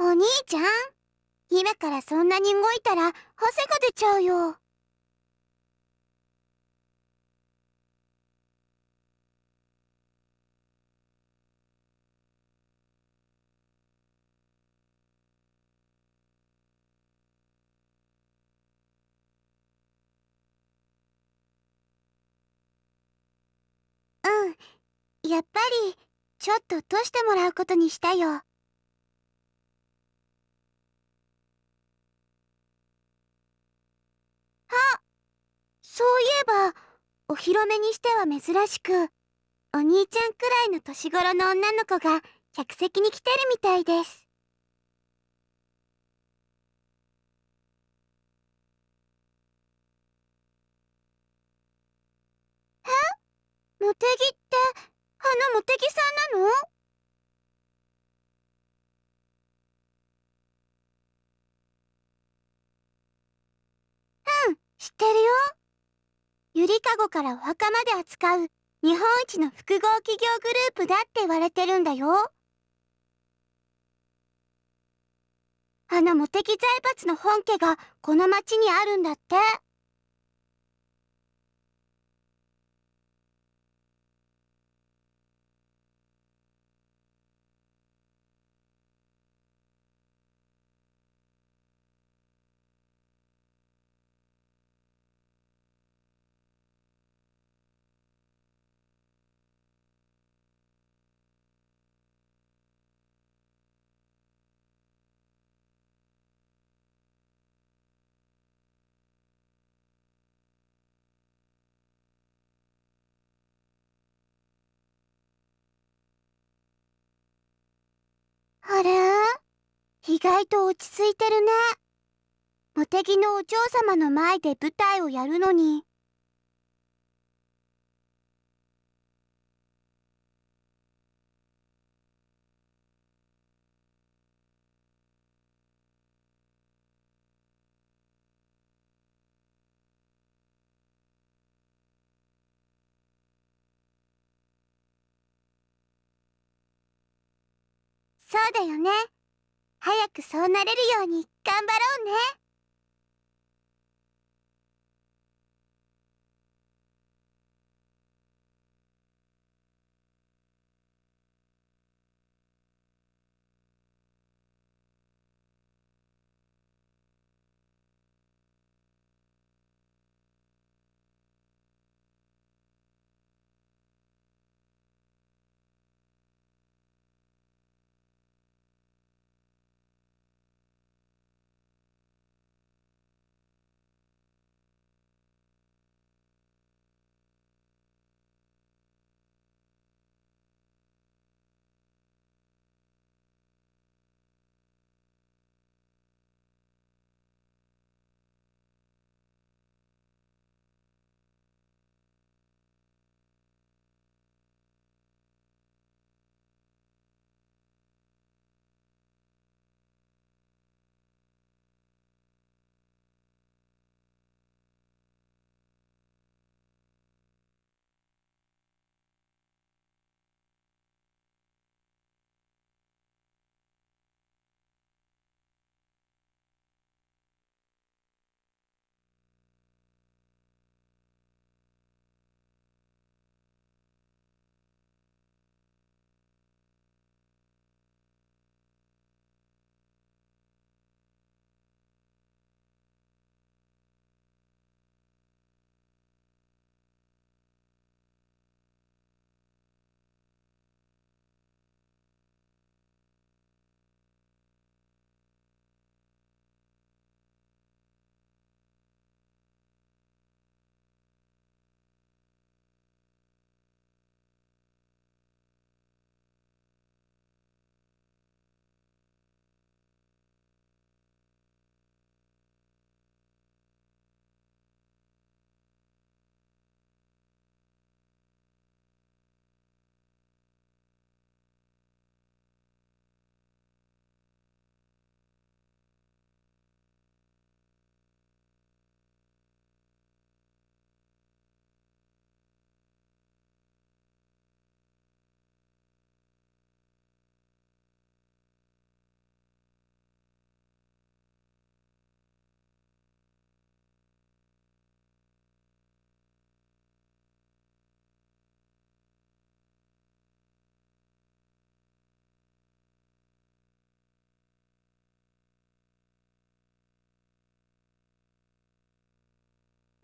お兄ちゃん今からそんなに動いたら汗が出ちゃうよ。うん、やっぱり、ちょっと閉してもらうことにしたよ。そういえば、お披露目にしては珍しく、お兄ちゃんくらいの年頃の女の子が客席に来てるみたいです。え？モテギって、あのモテギさんなの？うん、知ってるよ。ゆりかごからお墓まで扱う日本一の複合企業グループだって言われてるんだよ。あの茂木財閥の本家がこの町にあるんだって。あれ？意外と落ち着いてるね。茂木のお嬢様の前で舞台をやるのに。そうだよね。早くそうなれるように頑張ろうね。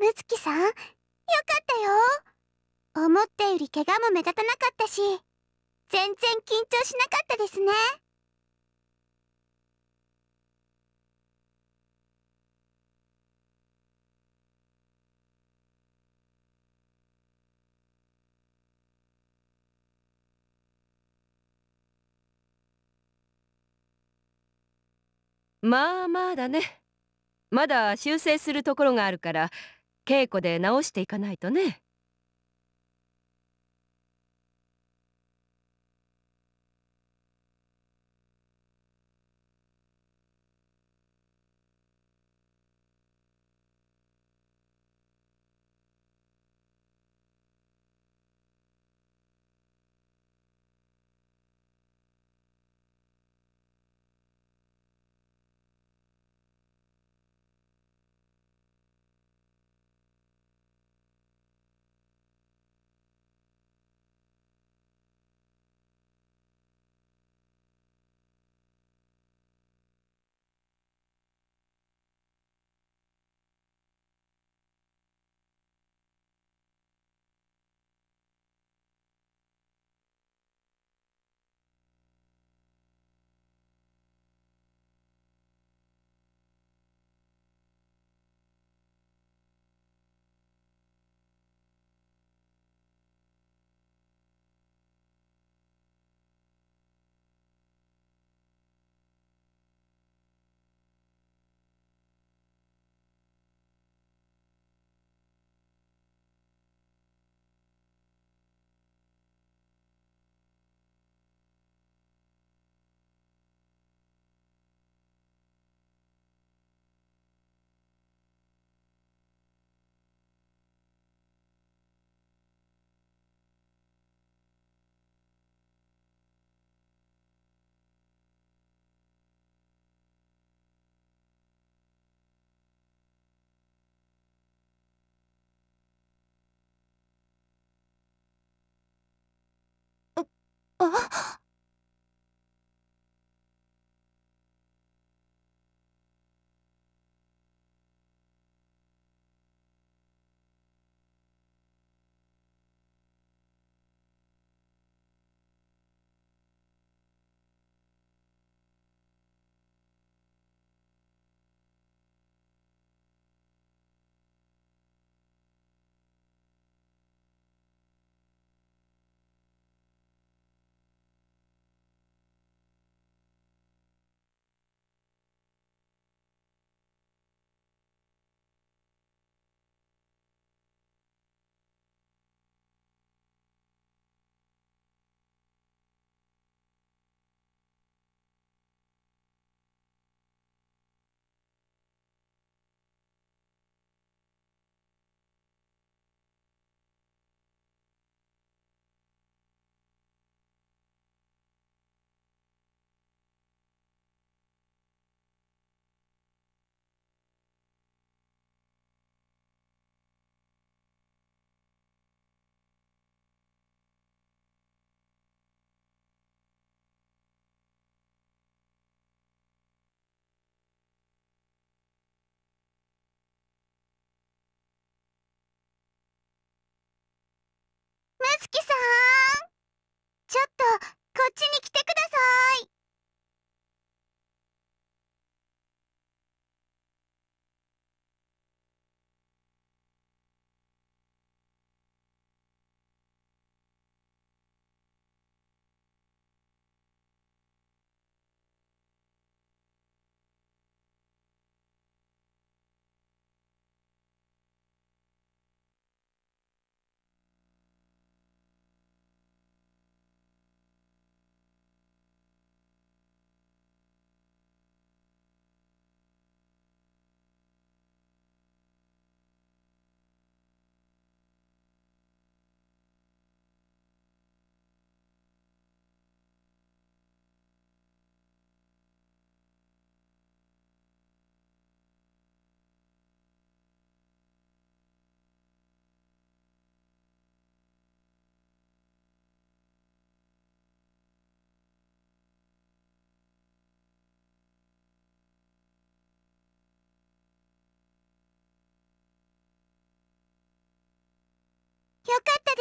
むつきさん。よかったよ。思ったより怪我も目立たなかったし全然緊張しなかったですね。まあまあだね。まだ修正するところがあるから稽古で直していかないとね。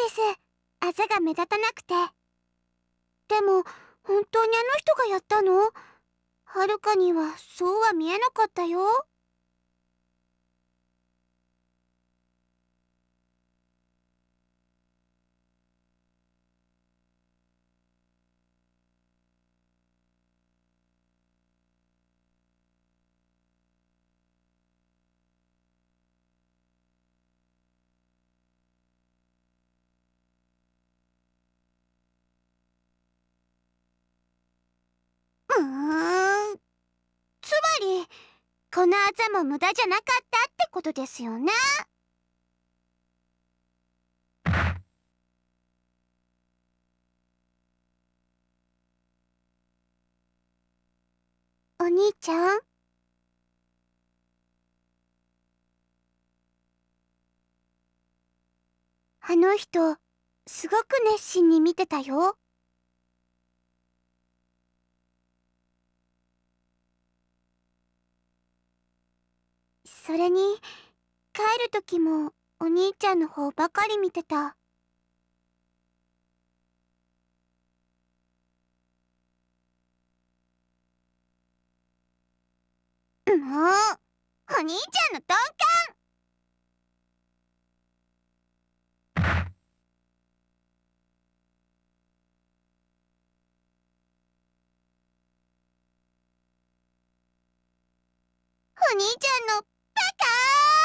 です。あざが目立たなくて。でも本当にあの人がやったの？はるかにはそうは見えなかったよ。うーん。つまりこのあざも無駄じゃなかったってことですよね。お兄ちゃん？あの人すごく熱心に見てたよ。それに帰る時もお兄ちゃんの方ばかり見てた。もうお兄ちゃんの鈍感。お兄ちゃんのバ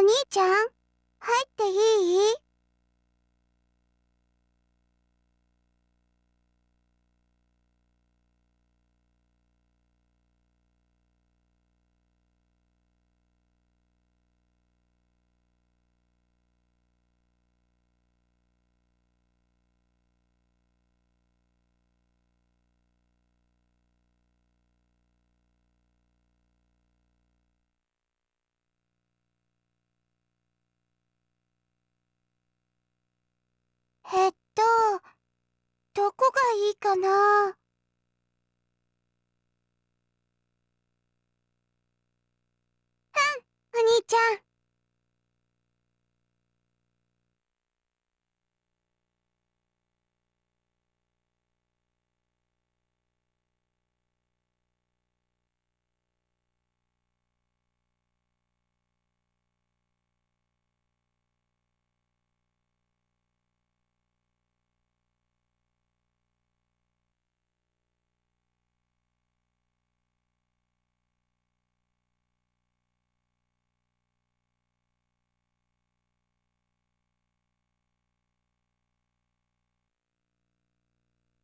お兄ちゃん。入っていいえっと、どこがいいかなうん、お兄ちゃん。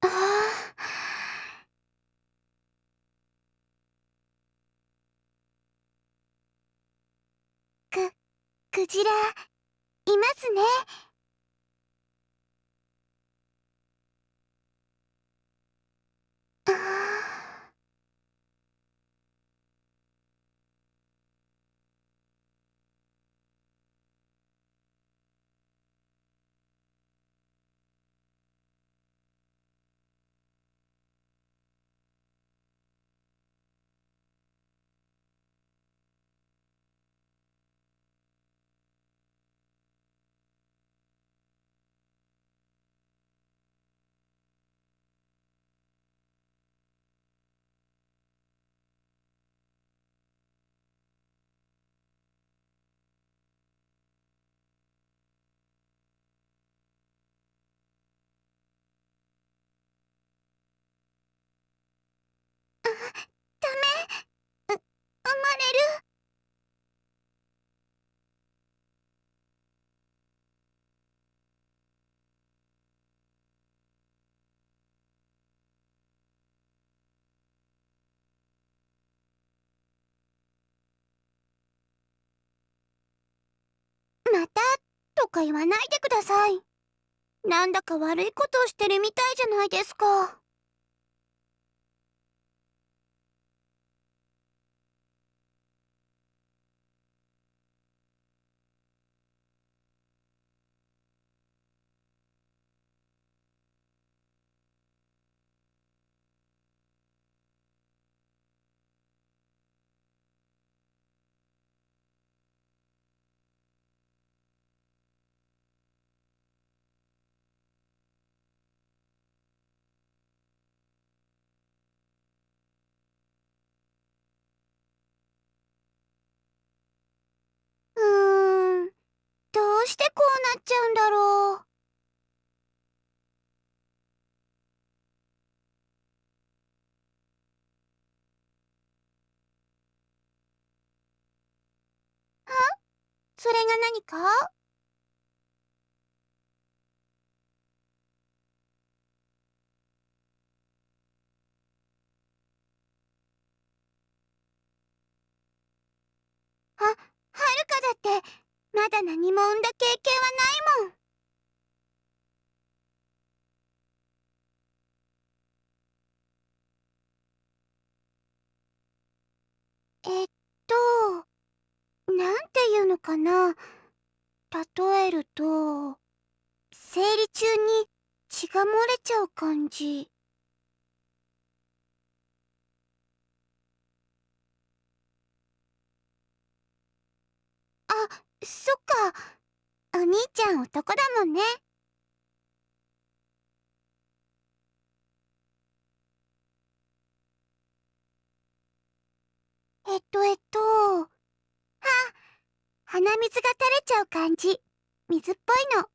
ああ。く、クジラ、いますね。ああ。ダメ。う、生まれる。またとか言わないでください。なんだか悪いことをしてるみたいじゃないですか。うーん、どうしてこうなっちゃうんだろう。それが何かは、はるかだって、まだ何も産んだ経験はないもん。えっと、なんていうのかな。例えると、生理中に血が漏れちゃう感じ。あ、そっか。お兄ちゃん男だもんね。えっとえっと。あ、鼻水が垂れちゃう感じ。水っぽいの。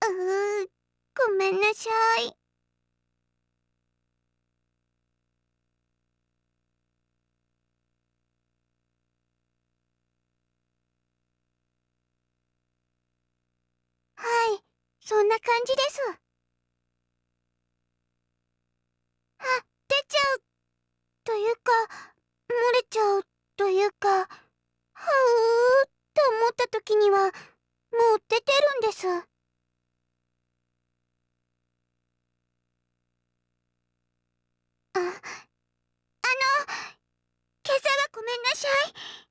うー、ごめんなさい。はい、そんな感じです。あ、出ちゃう。というか、漏れちゃう。というか、はうーって思った時には、もう出てるんです。あ、あの今朝はごめんな、さい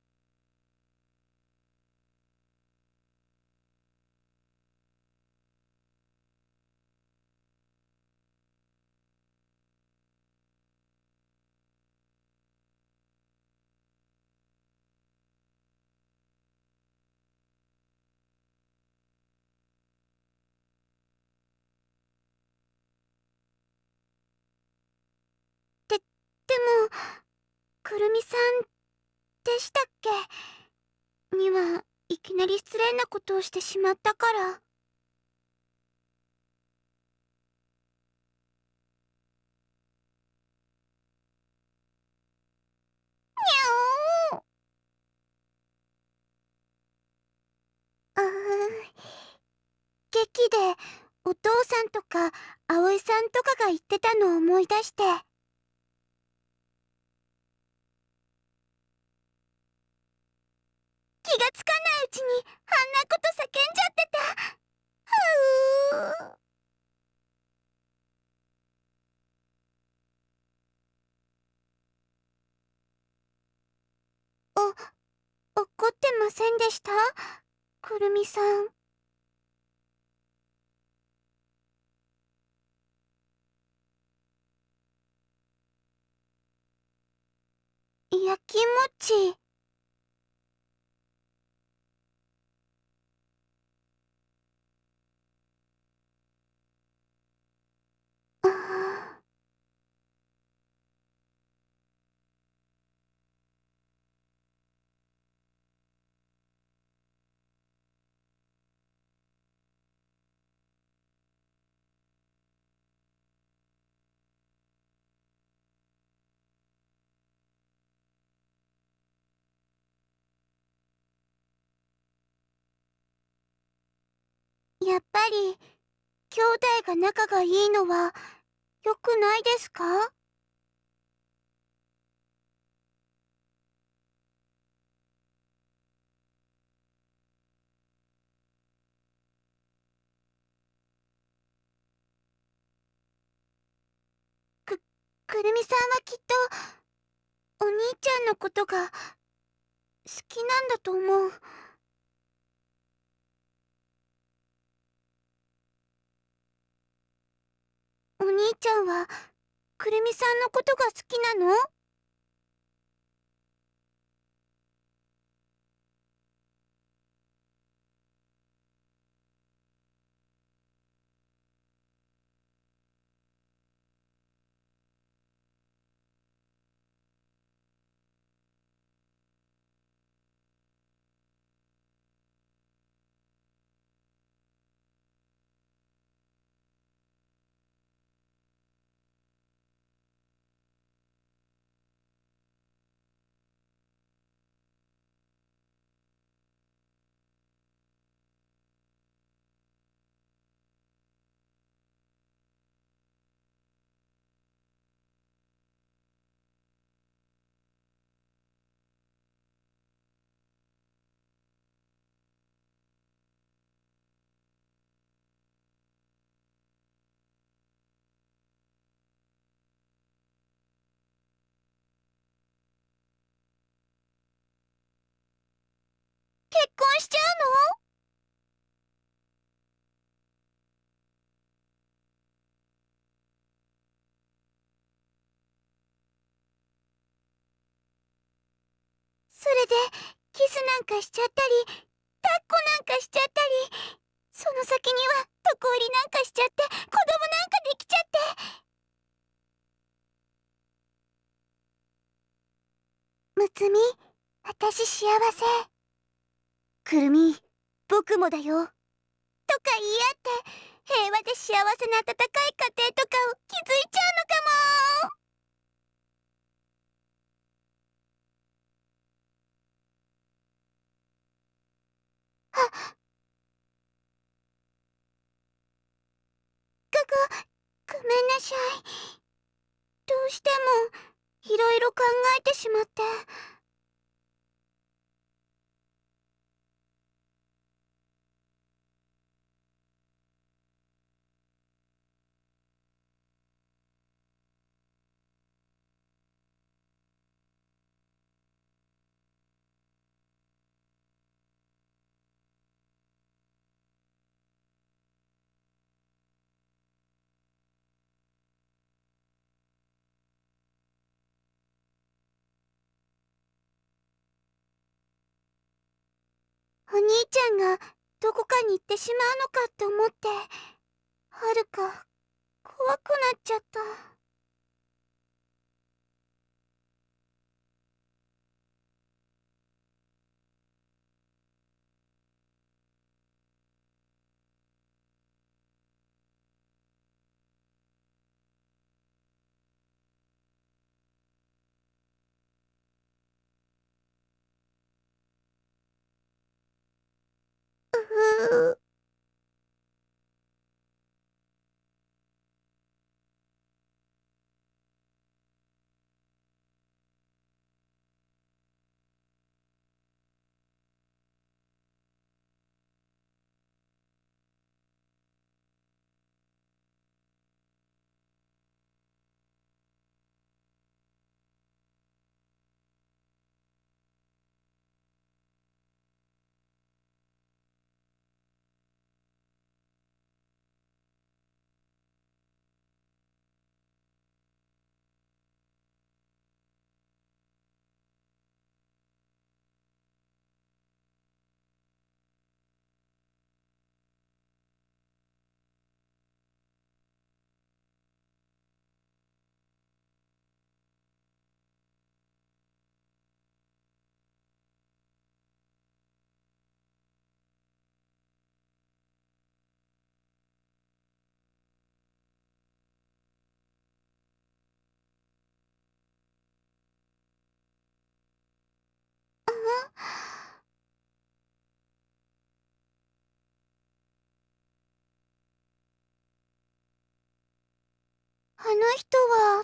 でもくるみさんでしたっけ？にはいきなり失礼なことをしてしまったから。にゃおあ劇でお父さんとか葵さんとかが言ってたのを思い出して。気がつかないうちにあんなこと叫んじゃってた。ふう。お怒ってませんでした？くるみさん。やきもち。やっぱり兄弟が仲がいいのは良くないですか？く、くるみさんはきっとお兄ちゃんのことが好きなんだと思う。お兄ちゃんはくるみさんのことが好きなの結婚しちゃうのそれでキスなんかしちゃったり抱っこなんかしちゃったりその先には床入りなんかしちゃって子供なんかできちゃって。むつみ私幸せ。くるみ僕もだよ。とか言い合って平和で幸せな温かい家庭とかを築いちゃうのかも。ごごごめんなさい。どうしてもいろいろ考えてしまって。お兄ちゃんがどこかに行ってしまうのかって思ってはるか怖くなっちゃった。Uh... あの人は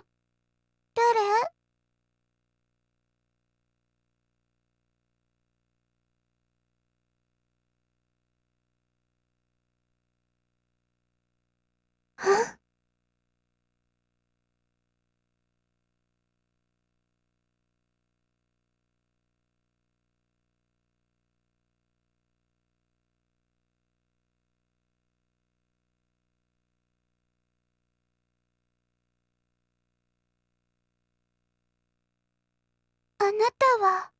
誰？あなたは。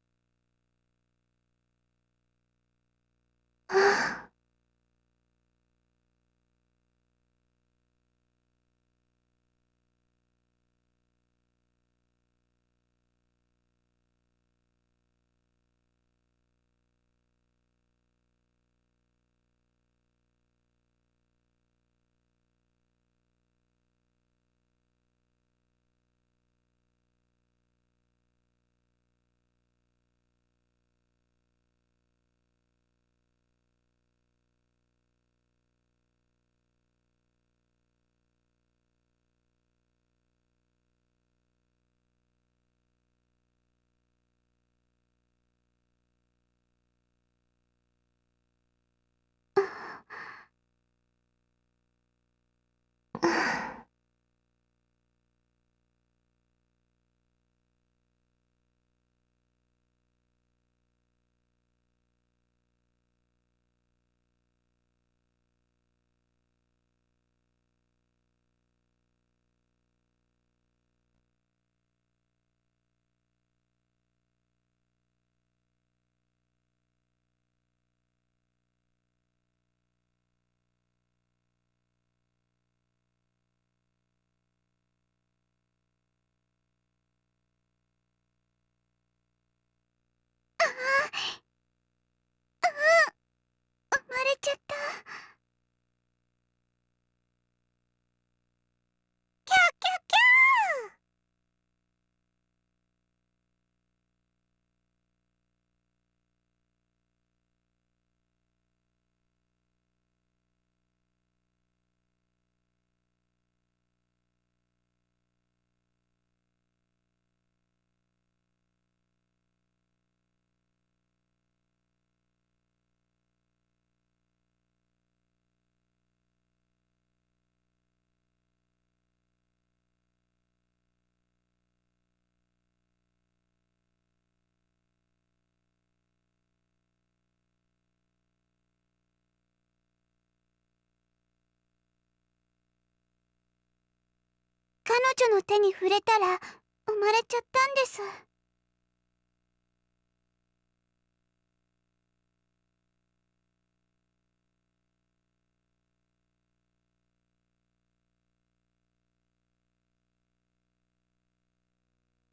女の手に触れたら生まれちゃったんです。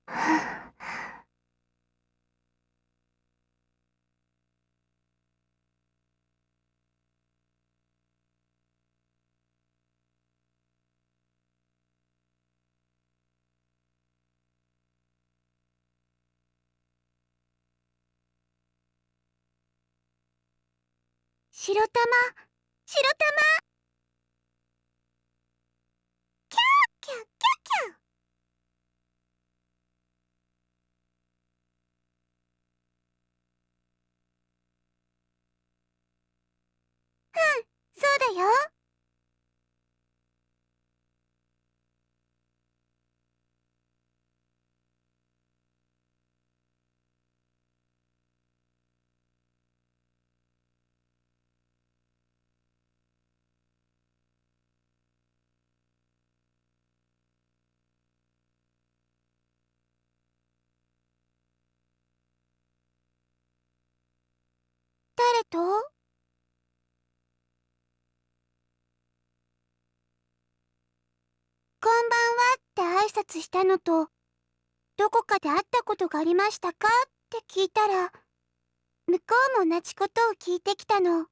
白玉。白玉。うんそうだよ。と？こんばんはって挨拶したのと、どこかで会ったことがありましたか？って聞いたら、向こうも同じことを聞いてきたの。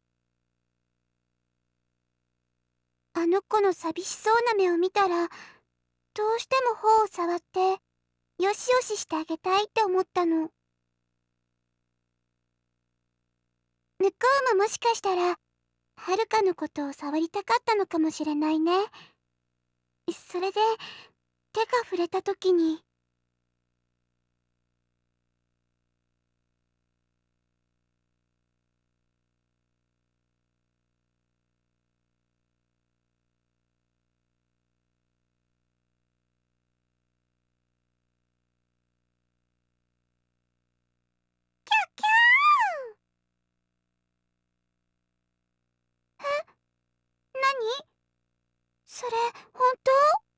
あの子の寂しそうな目を見たら、どうしても頬を触って、よしよししてあげたいって思ったの。向こうももしかしたら、はるかのことを触りたかったのかもしれないね。それで、手が触れた時に。キャキャーえ何それ本当？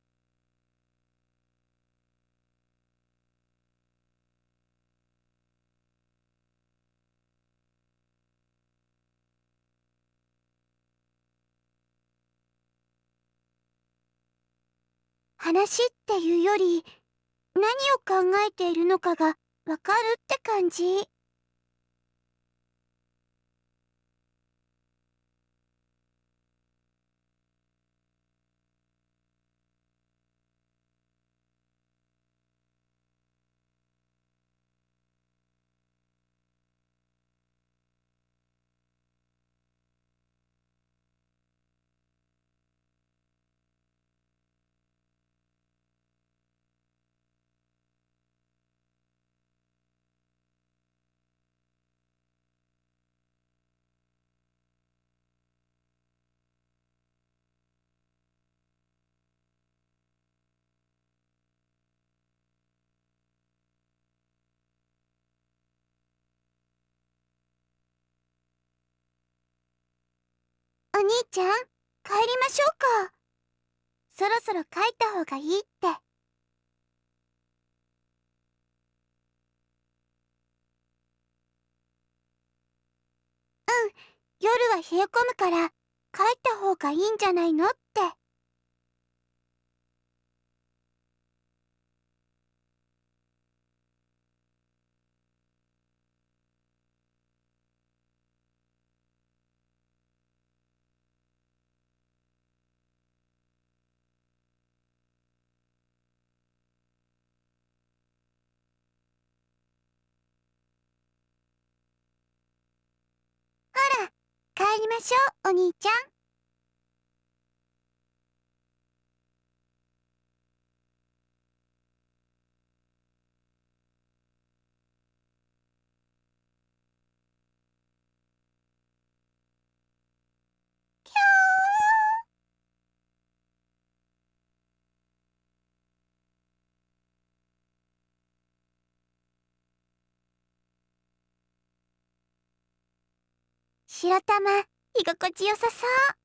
話っていうより何を考えているのかがわかるって感じ。兄ちゃん帰りましょうか。そろそろ帰った方がいいって。うん夜は冷え込むから帰った方がいいんじゃないのってほら帰りましょうお兄ちゃん。白玉。居心地よさそう。